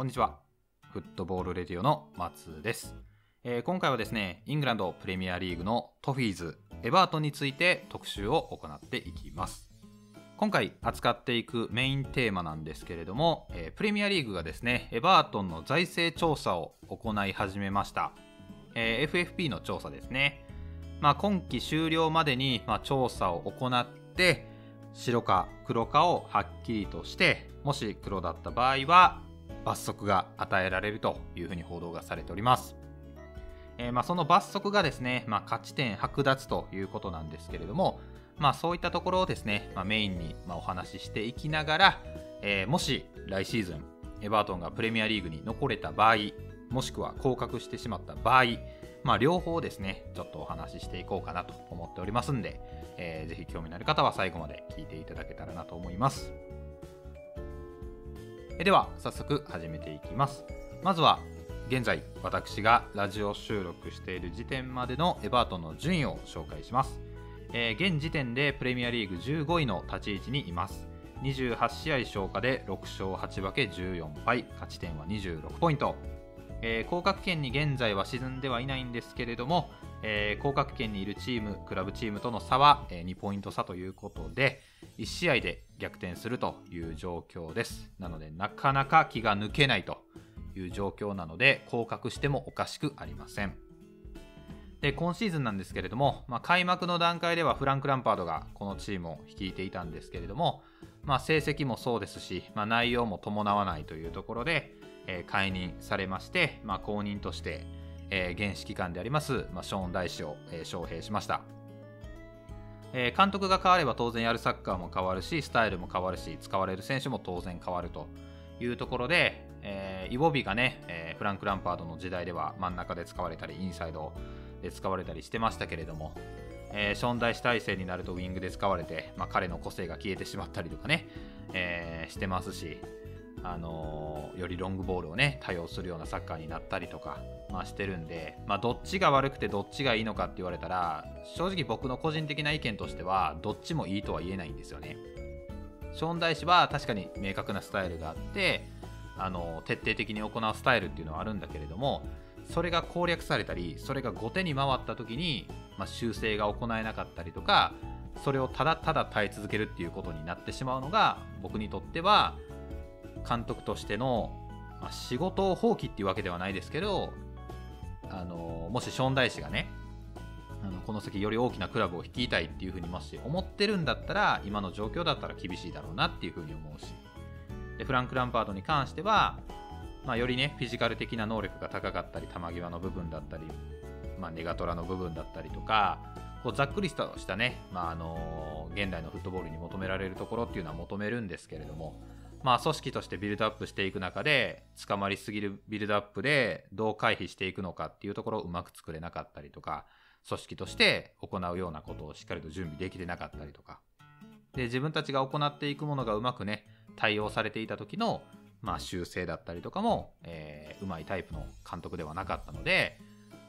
こんにちは。フットボールレディオの松です、えー今回はですね、イングランドプレミアリーグのトフィーズ、エバートンについて特集を行っていきます。今回扱っていくメインテーマなんですけれども、えープレミアリーグがですね、エバートンの財政調査を行い始めました。えー FFP の調査ですね。まあ、今期終了までに、まあ、調査を行って、白か黒かをはっきりとして、もし黒だった場合は、罰則が与えられるというふうに報道がされております。えーまあ、その罰則がですね、まあ、勝ち点剥奪ということなんですけれども、まあ、そういったところをですね、ま、メインにまお話ししていきながら、えーもし来シーズンエバートンがプレミアリーグに残れた場合もしくは降格してしまった場合、まあ、両方ですねちょっとお話ししていこうかなと思っておりますんで、えーぜひ興味のある方は最後まで聞いていただけたらなと思いますでは早速始めていきます。まずは現在私がラジオ収録している時点までのエバートンの順位を紹介します。えー現時点でプレミアリーグ15位の立ち位置にいます。28試合消化で6勝8分け14敗勝ち点は26ポイント、降格圏に現在は沈んではいないんですけれども、えー降格圏にいるチームクラブチームとの差は、えー2ポイント差ということで1試合で逆転するという状況です。なのでなかなか気が抜けないという状況なので降格してもおかしくありません。で今シーズンなんですけれども、まあ、開幕の段階ではフランク・ランパードがこのチームを率いていたんですけれども、まあ、成績もそうですし、まあ、内容も伴わないというところで、えー解任されまして、まあ、後任として、えー現指揮官であります、まあ、ショーン・ダイ氏を、えー招聘しました、えー監督が変われば当然やるサッカーも変わるしスタイルも変わるし使われる選手も当然変わるというところで、えーイボビがね、えーフランク・ランパードの時代では真ん中で使われたりインサイドで使われたりしてましたけれども、えーショーン大使体制になるとウィングで使われて、まあ、彼の個性が消えてしまったりとかね、えーしてますし、あのーよりロングボールをね多用するようなサッカーになったりとか、まあ、してるんで、まあ、どっちが悪くてどっちがいいのかって言われたら正直僕の個人的な意見としてはどっちもいいとは言えないんですよね。ション大使は確かに明確なスタイルがあってあの徹底的に行うスタイルっていうのはあるんだけれどもそれが攻略されたりそれが後手に回った時に、まあ、修正が行えなかったりとかそれをただただ耐え続けるっていうことになってしまうのが僕にとっては監督としての、まあ、仕事を放棄っていうわけではないですけどあのもしショーン大使がねあのこの先より大きなクラブを率いたいっていうふうにもし思ってるんだったら今の状況だったら厳しいだろうなっていうふうに思うし。でフランク・ランパードに関しては、まあ、よりねフィジカル的な能力が高かったり球際の部分だったり、まあ、ネガトラの部分だったりとかこうざっくりとしたね、まあ、あの現代のフットボールに求められるところっていうのは求めるんですけれども、まあ、組織としてビルドアップしていく中で捕まりすぎるビルドアップでどう回避していくのかっていうところをうまく作れなかったりとか組織として行うようなことをしっかりと準備できてなかったりとか。で自分たちが行っていくものがうまくね対応されていた時の、まあ、修正だったりとかも、えーうまいタイプの監督ではなかったので、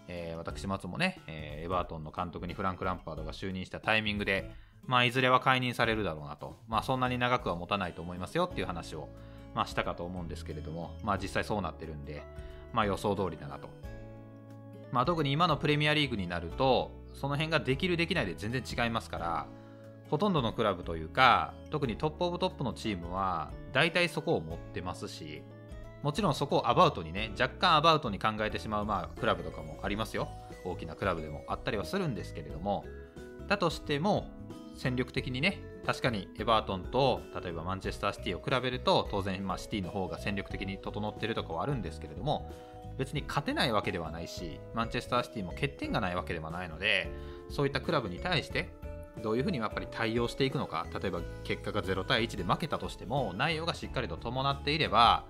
えー私松もね、えーエバートンの監督にフランク・ランパードが就任したタイミングで、まあ、いずれは解任されるだろうなと、まあ、そんなに長くは持たないと思いますよっていう話を、まあ、したかと思うんですけれども、まあ、実際そうなってるんで、まあ、予想通りだなと。まあ、特に今のプレミアリーグになるとその辺ができるできないで全然違いますからほとんどのクラブというか特にトップオブトップのチームは大体そこを持ってますしもちろんそこをアバウトにね若干アバウトに考えてしまうまあクラブとかもありますよ。大きなクラブでもあったりはするんですけれどもだとしても戦力的にね確かにエバートンと例えばマンチェスターシティを比べると当然まあシティの方が戦力的に整ってるとかはあるんですけれども別に勝てないわけではないしマンチェスターシティも欠点がないわけではないのでそういったクラブに対してどういうふうにやっぱり対応していくのか例えば結果が0対1で負けたとしても内容がしっかりと伴っていれば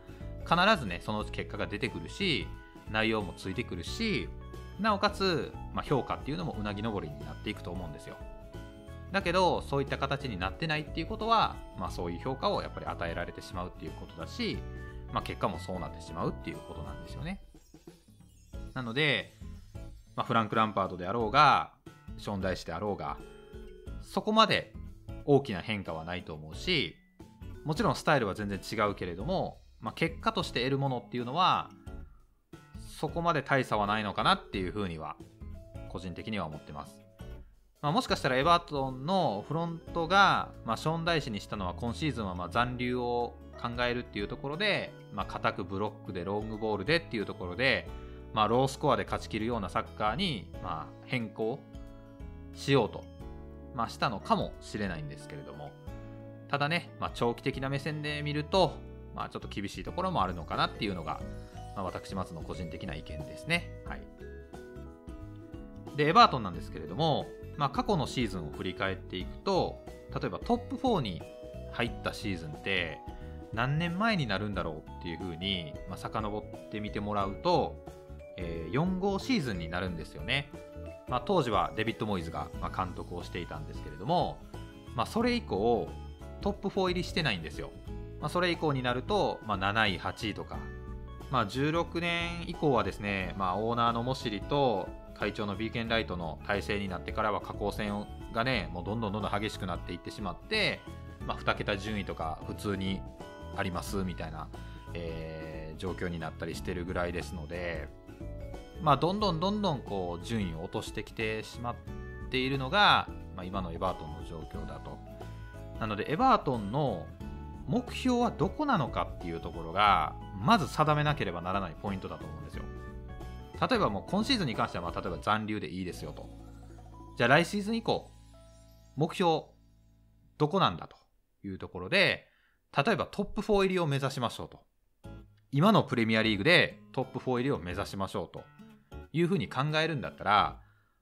必ずねそのうち結果が出てくるし内容もついてくるしなおかつ、まあ、評価っていうのもうなぎ登りになっていくと思うんですよ。だけどそういった形になってないっていうことは、まあ、そういう評価をやっぱり与えられてしまうっていうことだし、まあ、結果もそうなってしまうっていうことなんですよねなので、まあ、フランク・ランパードであろうがショーン・ダイシであろうがそこまで大きな変化はないと思うしもちろんスタイルは全然違うけれどもまあ、結果として得るものっていうのはそこまで大差はないのかなっていうふうには個人的には思ってます。まあ、もしかしたらエバートンのフロントが、まあ、ショーン・ダイシにしたのは今シーズンはま残留を考えるっていうところで、まあ、固くブロックでロングボールでっていうところで、まあ、ロースコアで勝ちきるようなサッカーに、まあ、変更しようと、まあ、したのかもしれないんですけれどもただね、まあ、長期的な目線で見ると、まあ、ちょっと厳しいところもあるのかなっていうのが、まあ、私松の個人的な意見ですね。はい、でエバートンなんですけれども、まあ、過去のシーズンを振り返っていくと例えばトップ4に入ったシーズンって何年前になるんだろうっていうふうに、まあ、遡ってみてもらうと、えー、4号シーズンになるんですよね。まあ、当時はデビッド・モイズが監督をしていたんですけれども、まあ、それ以降トップ4入りしてないんですよ。まあ、それ以降になると、まあ、7位、8位とか、まあ、16年以降はですね、まあ、オーナーのモシリと会長のビーケンライトの体制になってからは下降線がねもうどんどんどんどん激しくなっていってしまって、まあ、2桁順位とか普通にありますみたいな、えー、状況になったりしてるぐらいですので、まあ、どんどんどんどんこう順位を落としてきてしまっているのが、まあ、今のエバートンの状況だと。なのでエバートンの目標はどこなのかっていうところがまず定めなければならないポイントだと思うんですよ。例えばもう今シーズンに関してはまあ例えば残留でいいですよと。じゃあ来シーズン以降目標どこなんだというところで例えばトップ4入りを目指しましょうと。今のプレミアリーグでトップ4入りを目指しましょうというふうに考えるんだったら、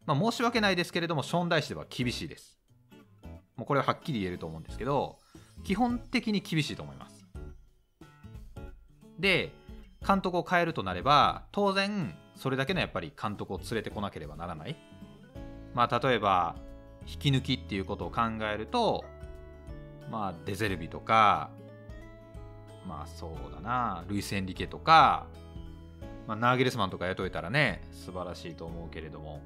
まあ、申し訳ないですけれども、ショーン・ダイシでは厳しいです。もうこれははっきり言えると思うんですけど、基本的に厳しいと思います。で、監督を変えるとなれば、当然、それだけのやっぱり監督を連れてこなければならない。まあ、例えば、引き抜きっていうことを考えると、まあ、デゼルビとか、まあそうだな、ルイス・エンリケとか、まあ、ナーゲルスマンとか雇えたらね、素晴らしいと思うけれども、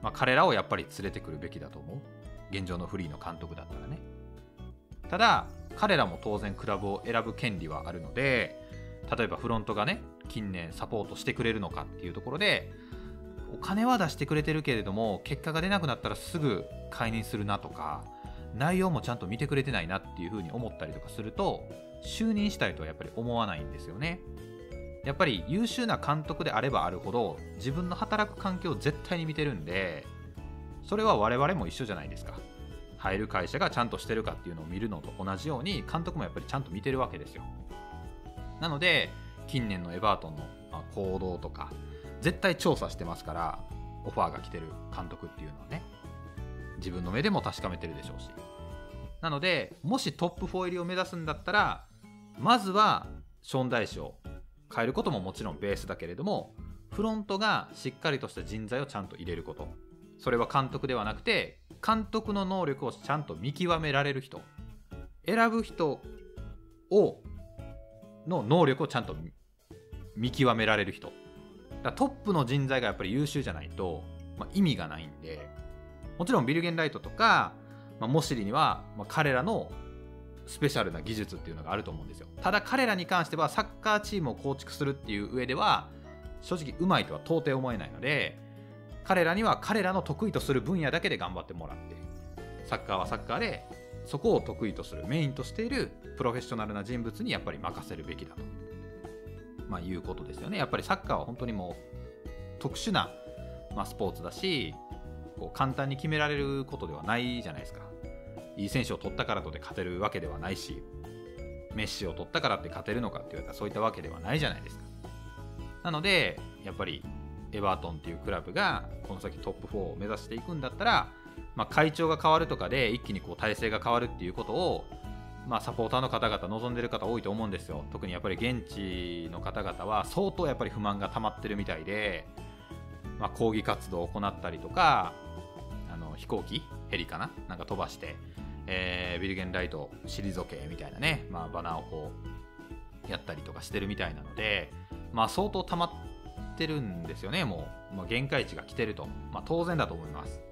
まあ、彼らをやっぱり連れてくるべきだと思う。現状のフリーの監督だったらね。ただ、彼らも当然クラブを選ぶ権利はあるので、例えばフロントがね、近年サポートしてくれるのかっていうところで、お金は出してくれてるけれども、結果が出なくなったらすぐ解任するなとか、内容もちゃんと見てくれてないなっていうふうに思ったりとかすると就任したいとはやっぱり思わないんですよね。やっぱり優秀な監督であればあるほど自分の働く環境を絶対に見てるんでそれは我々も一緒じゃないですか。入る会社がちゃんとしてるかっていうのを見るのと同じように監督もやっぱりちゃんと見てるわけですよ。なので近年のエバートンの行動とか絶対調査してますからオファーが来てる監督っていうのはね。自分の目でも確かめてるでしょうし。なのでもしトップ4入りを目指すんだったらまずはショーン大使を変えることももちろんベースだけれどもフロントがしっかりとした人材をちゃんと入れること。それは監督ではなくて監督の能力をちゃんと見極められる人。選ぶ人をの能力をちゃんと見極められる人。だトップの人材がやっぱり優秀じゃないと、まあ、意味がないんでもちろんビルゲンライトとか、まあ、モシリには、まあ、彼らのスペシャルな技術っていうのがあると思うんですよ。ただ彼らに関してはサッカーチームを構築するっていう上では正直うまいとは到底思えないので彼らには彼らの得意とする分野だけで頑張ってもらってサッカーはサッカーでそこを得意とするメインとしているプロフェッショナルな人物にやっぱり任せるべきだと、まあ、いうことですよね。やっぱりサッカーは本当にもう特殊な、まあ、スポーツだしこう簡単に決められることではないじゃないですか。いい選手を取ったからとで勝てるわけではないしメッシを取ったからって勝てるのかって言われたらそういったわけではないじゃないですか。なのでやっぱりエバートンっていうクラブがこの先トップ4を目指していくんだったら、まあ、会長が変わるとかで一気にこう体制が変わるっていうことを、まあ、サポーターの方々望んでる方多いと思うんですよ。特にやっぱり現地の方々は相当やっぱり不満が溜まってるみたいで、まあ、抗議活動を行ったりとかあの飛行機ヘリかななんか飛ばして、えー、ビルゲンライト退けみたいなね、まあ、バナーをこうやったりとかしてるみたいなので、まあ、相当溜まってるんですよねもう、まあ、限界値が来てると、まあ、当然だと思います。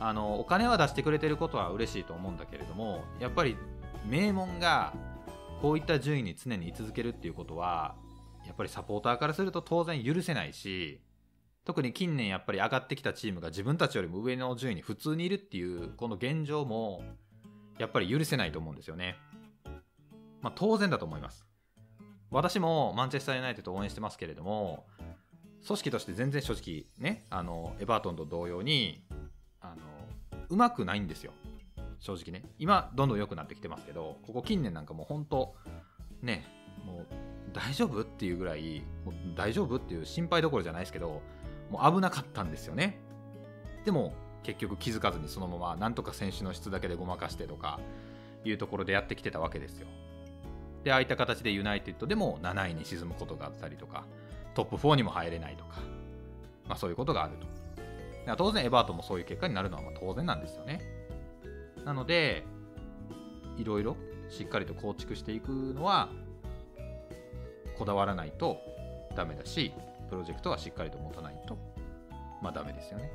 あのお金は出してくれてることは嬉しいと思うんだけれどもやっぱり名門がこういった順位に常に居続けるっていうことはやっぱりサポーターからすると当然許せないし特に近年やっぱり上がってきたチームが自分たちよりも上の順位に普通にいるっていうこの現状もやっぱり許せないと思うんですよね。まあ、当然だと思います。私もマンチェスター・ユナイテッド応援してますけれども組織として全然正直ねあのエバートンと同様にあのうまくないんですよ正直ね。今どんどん良くなってきてますけどここ近年なんかもう本当ねもう大丈夫っていうぐらいもう大丈夫っていう心配どころじゃないですけどもう危なかったんですよね。でも結局気づかずにそのままなんとか選手の質だけでごまかしてとかいうところでやってきてたわけですよ。でああいった形でユナイテッドでも7位に沈むことがあったりとかトップ4にも入れないとか、まあ、そういうことがあると。当然エバートもそういう結果になるのはま当然なんですよね。なのでいろいろしっかりと構築していくのはこだわらないとダメだしプロジェクトはしっかりと持たないとまあダメですよね、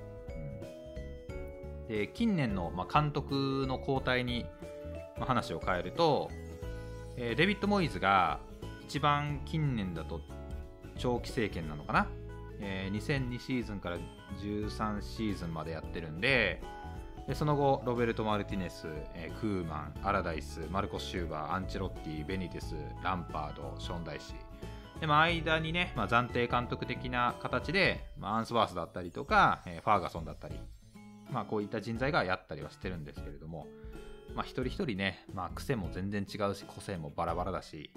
うん、で近年のま監督の交代に話を変えるとえ、デビッド・モイズが一番近年だと長期政権なのかな、え、2002シーズンから13シーズンまでやってるんででその後ロベルト・マルティネス、え、クーマンアラダイスマルコス・シューバーアンチェロッティベニテスランパードション・ダイシで、まあ、間にね、まあ、暫定監督的な形で、まあ、アンスワースだったりとか、え、ファーガソンだったり、まあ、こういった人材がやったりはしてるんですけれども、まあ、一人一人ね、まあ、癖も全然違うし個性もバラバラだし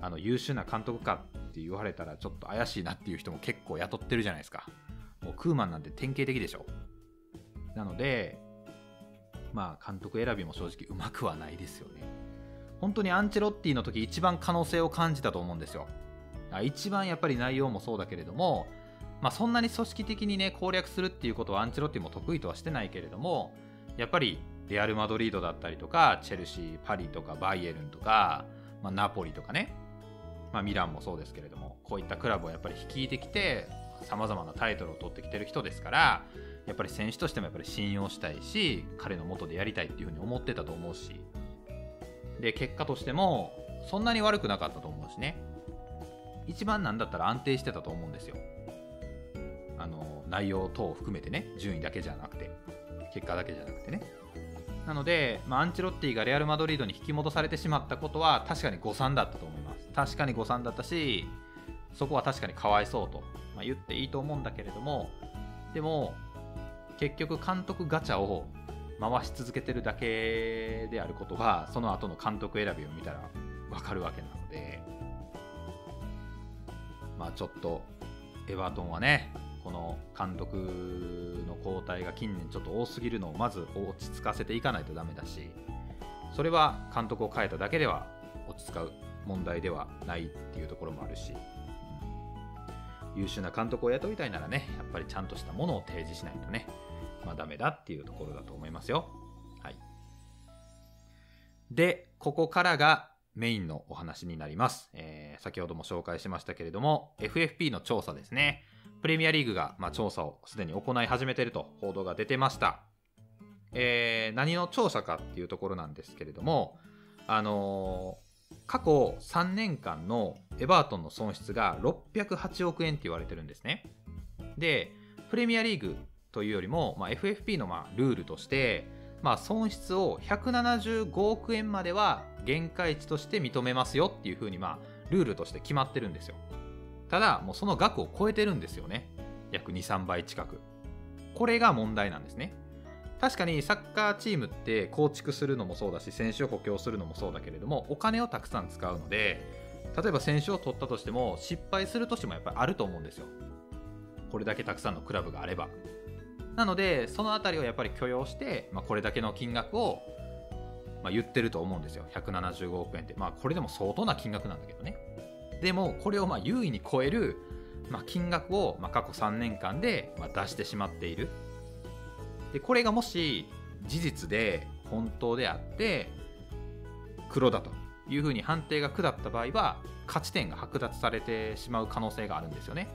あの優秀な監督かって言われたらちょっと怪しいなっていう人も結構雇ってるじゃないですか。もうクーマンなんて典型的でしょ。なのでまあ監督選びも正直うまくはないですよね。本当にアンチェロッティの時一番可能性を感じたと思うんですよ。一番やっぱり内容もそうだけれどもまあ、そんなに組織的にね攻略するっていうことはアンチェロッティも得意とはしてないけれどもやっぱりレアル・マドリードだったりとかチェルシーパリとかバイエルンとか、まあ、ナポリとかね、まあ、ミランもそうですけれどもこういったクラブをやっぱり率いてきてさまざまなタイトルを取ってきてる人ですからやっぱり選手としてもやっぱり信用したいし彼の元でやりたいっていうふうに思ってたと思うし。で結果としてもそんなに悪くなかったと思うしね。一番なんだったら安定してたと思うんですよ。あの内容等を含めてね順位だけじゃなくて。結果だけじゃなくてね。なので、まあ、アンチロッティがレアル・マドリードに引き戻されてしまったことは確かに誤算だったと思います。確かに誤算だったしそこは確かにかわいそうと、まあ、言っていいと思うんだけれども。でも結局監督ガチャを回し続けてるだけであることがその後の監督選びを見たら分かるわけなのでまあちょっとエバートンはねこの監督の交代が近年ちょっと多すぎるのをまず落ち着かせていかないとダメだしそれは監督を変えただけでは落ち着かう問題ではないっていうところもあるし、優秀な監督を雇いたいならねやっぱりちゃんとしたものを提示しないとねまあダメだっていうところだと思いますよ。はい。でここからがメインのお話になります、えー、先ほども紹介しましたけれども FFP の調査ですね。プレミアリーグが、まあ、調査をすでに行い始めていると報道が出てました。えー、何の調査かっていうところなんですけれども、あの、過去3年間のエバートンの損失が608億円って言われてるんですね。で、プレミアリーグというよりも、まあ、FFP のまあルールとして、まあ、損失を175億円までは限界値として認めますよっていうふうに、まあ、ルールとして決まってるんですよ。ただもうその額を超えてるんですよね約23倍近くこれが問題なんですね確かにサッカーチームって構築するのもそうだし選手を補強するのもそうだけれどもお金をたくさん使うので例えば選手を取ったとしても失敗する年もやっぱりあると思うんですよ。これだけたくさんのクラブがあれば。なのでその辺りをやっぱり許容して、まあ、これだけの金額を、まあ、言ってると思うんですよ。175億円って。まあこれでも相当な金額なんだけどね。でもこれをまあ優位に超える、まあ、金額をまあ過去3年間でまあ出してしまっている。でこれがもし事実で本当であって黒だというふうに判定が下った場合は勝ち点が剥奪されてしまう可能性があるんですよね、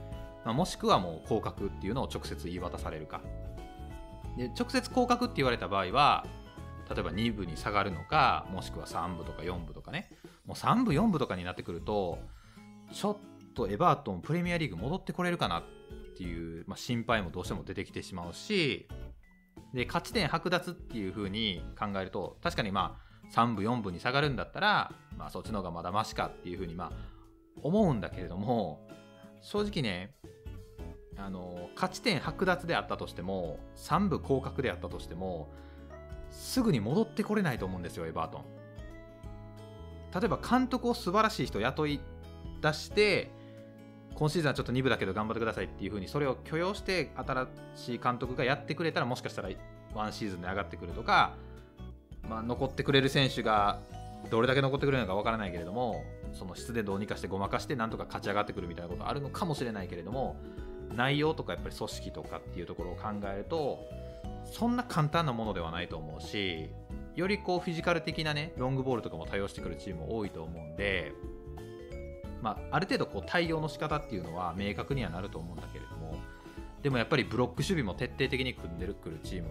まあ、もしくはもう降格っていうのを直接言い渡されるか。で直接降格って言われた場合は例えば2部に下がるのかもしくは3部とか4部とかね。もう3部4部とかになってくるとちょっとエバートンプレミアリーグ戻ってこれるかなっていう、まあ、心配もどうしても出てきてしまうしで勝ち点剥奪っていう風に考えると確かにまあ3部4部に下がるんだったら、まあ、そっちの方がまだマシかっていう風にまあ思うんだけれども正直ねあの勝ち点剥奪であったとしても3部降格であったとしてもすぐに戻ってこれないと思うんですよエバートン。例えば監督を素晴らしい人雇い出して今シーズンはちょっと2部だけど頑張ってくださいっていう風にそれを許容して新しい監督がやってくれたらもしかしたらワンシーズンで上がってくるとか、まあ、残ってくれる選手がどれだけ残ってくれるのかわからないけれどもその質でどうにかしてごまかしてなんとか勝ち上がってくるみたいなことあるのかもしれないけれども内容とかやっぱり組織とかっていうところを考えるとそんな簡単なものではないと思うしよりこうフィジカル的なねロングボールとかも対応してくるチームも多いと思うんで、まあ、ある程度こう対応の仕方っていうのは明確にはなると思うんだけれどもでもやっぱりブロック守備も徹底的に組んでくるチーム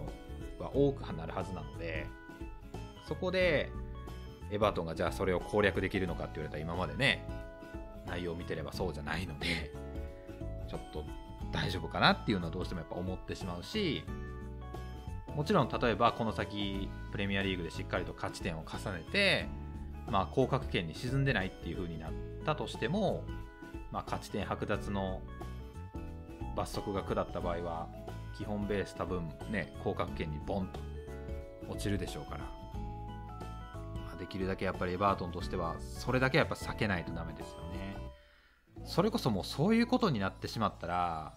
は多くなるはずなのでそこでエバートンがじゃあそれを攻略できるのかって言われたら今までね内容を見てればそうじゃないのでちょっと大丈夫かなっていうのはどうしてもやっぱ思ってしまうしもちろん例えばこの先プレミアリーグでしっかりと勝ち点を重ねて、まあ、降格圏に沈んでないっていう風になってたとしても、まあ、勝ち点剥奪の罰則が下った場合は基本ベース多分ね降格圏にボンと落ちるでしょうから、まあ、できるだけやっぱりエバートンとしてはそれだけやっぱ避けないとダメですよね。それこそもうそういうことになってしまったら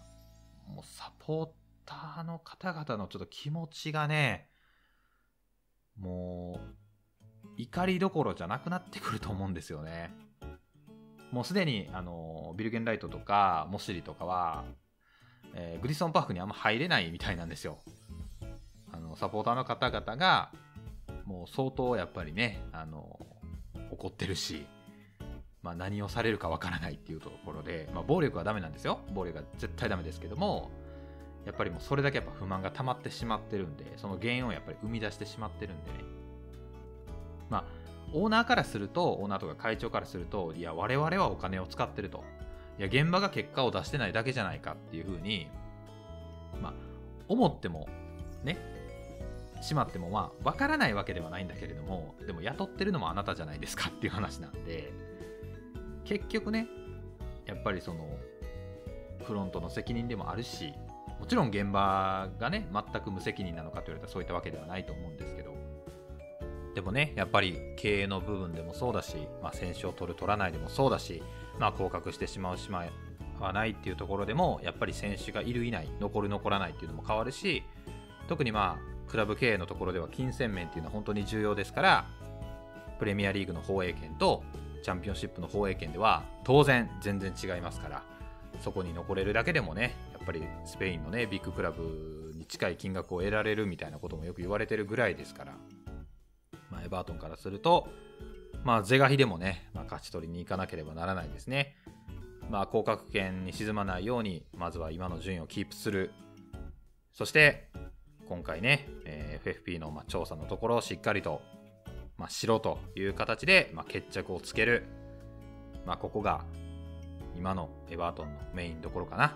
もうサポーターの方々のちょっと気持ちがねもう怒りどころじゃなくなってくると思うんですよね。もうすでにあのビルゲンライトとかモシリとかは、えー、グリソンパークにあんま入れないみたいなんですよ。あのサポーターの方々がもう相当やっぱりねあの怒ってるしまあ、何をされるかわからないっていうところで、まあ、暴力はダメなんですよ。暴力は絶対ダメですけどもやっぱりもうそれだけやっぱ不満が溜まってしまってるんでその原因をやっぱり生み出してしまってるんでね。まあオーナーからするとオーナーとか会長からするといや我々はお金を使ってると。いや現場が結果を出してないだけじゃないかっていうふうにまあ思ってもねしまってもまあ分からないわけではないんだけれどもでも雇ってるのもあなたじゃないですかっていう話なんで結局ねやっぱりそのフロントの責任でもあるしもちろん現場がね全く無責任なのかと言われたらそういったわけではないと思うんですけどでもねやっぱり経営の部分でもそうだし、まあ、選手を取る取らないでもそうだし、まあ、降格してしまうしまわないっていうところでもやっぱり選手がいるいない残る残らないっていうのも変わるし特にまあクラブ経営のところでは金銭面っていうのは本当に重要ですからプレミアリーグの放映権とチャンピオンシップの放映権では当然全然違いますからそこに残れるだけでもねやっぱりスペインのねビッグクラブに近い金額を得られるみたいなこともよく言われてるぐらいですから、バートンからすると、まあ、是が非でもね、まあ、勝ち取りに行かなければならないですね。まあ、降格圏に沈まないようにまずは今の順位をキープするそして今回ね、えー、FFP のま調査のところをしっかりとまあ、しろという形で、ま、決着をつける、まあ、ここが今のエバートンのメインどころかな。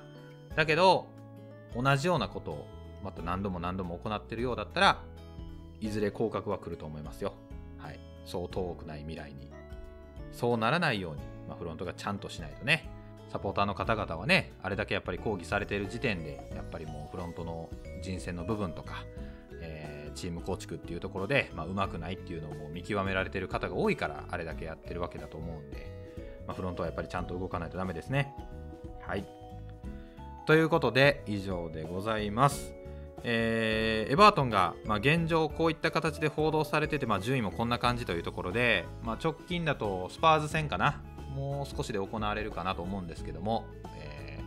だけど、同じようなことをまた何度も何度も行ってるようだったら、いずれ降格は来ると思いますよ。そう遠くない未来に。そうならないように、まあ、フロントがちゃんとしないとね。サポーターの方々はね、あれだけやっぱり抗議されている時点で、やっぱりもうフロントの人選の部分とかえ、チーム構築っていうところで、まあ、うまくないっていうのを見極められてる方が多いからあれだけやってるわけだと思うんで、まあ、フロントはやっぱりちゃんと動かないとダメですね。はい。ということで以上でございます。えー、エバートンが、まあ、現状こういった形で報道されてて、まあ、順位もこんな感じというところで、まあ、直近だとスパーズ戦かな？もう少しで行われるかなと思うんですけども、え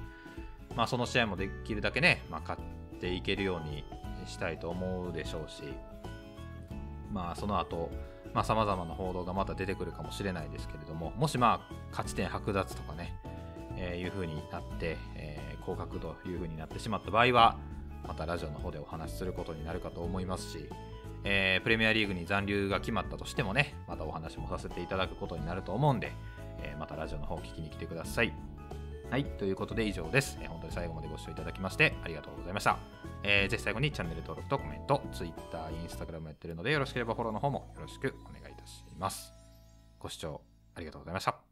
ーまあ、その試合もできるだけね、まあ、勝っていけるようにしたいと思うでしょうし、まあ、その後、まあ、様々な報道がまた出てくるかもしれないですけれども、もしまあ、勝ち点剥奪とかね、えー、いう風になって、えー、降格という風になってしまった場合は、またラジオの方でお話しすることになるかと思いますし、えー、プレミアリーグに残留が決まったとしてもね、またお話もさせていただくことになると思うんで、えー、またラジオの方を聞きに来てください。はい、ということで以上です。えー、本当に最後までご視聴いただきましてありがとうございました。えー、ぜひ最後にチャンネル登録とコメント、Twitter、Instagram やってるのでよろしければフォローの方もよろしくお願いいたします。ご視聴ありがとうございました。